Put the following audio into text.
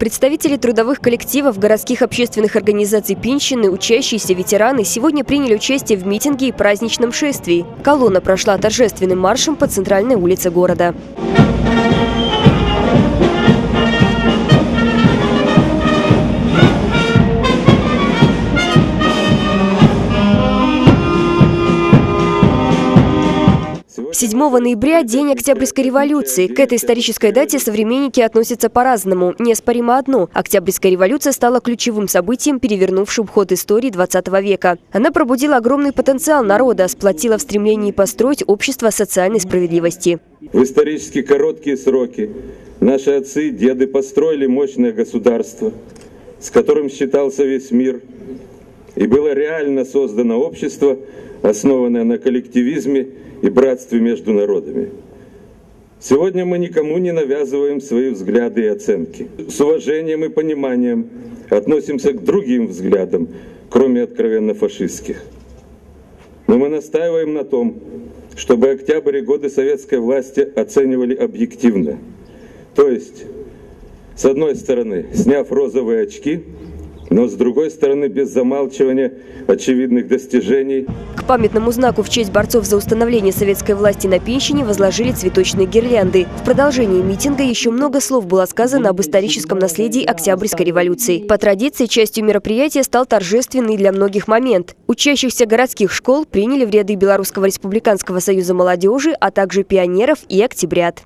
Представители трудовых коллективов, городских общественных организаций пенсионы, учащиеся, ветераны сегодня приняли участие в митинге и праздничном шествии. Колонна прошла торжественным маршем по центральной улице города. 7 ноября – День Октябрьской революции. К этой исторической дате современники относятся по-разному. Неоспоримо одно – Октябрьская революция стала ключевым событием, перевернувшим ход истории 20 века. Она пробудила огромный потенциал народа, сплотила в стремлении построить общество социальной справедливости. В исторически короткие сроки наши отцы и деды построили мощное государство, с которым считался весь мир, и было реально создано общество, основанное на коллективизме и братстве между народами. Сегодня мы никому не навязываем свои взгляды и оценки. С уважением и пониманием относимся к другим взглядам, кроме откровенно фашистских. Но мы настаиваем на том, чтобы октябрь и годы советской власти оценивали объективно. То есть, с одной стороны, сняв розовые очки – но с другой стороны без замалчивания очевидных достижений. К памятному знаку в честь борцов за установление советской власти на пенсине возложили цветочные гирлянды. В продолжении митинга еще много слов было сказано об историческом наследии Октябрьской революции. По традиции, частью мероприятия стал торжественный для многих момент. Учащихся городских школ приняли в ряды Белорусского республиканского союза молодежи, а также пионеров и октябрят.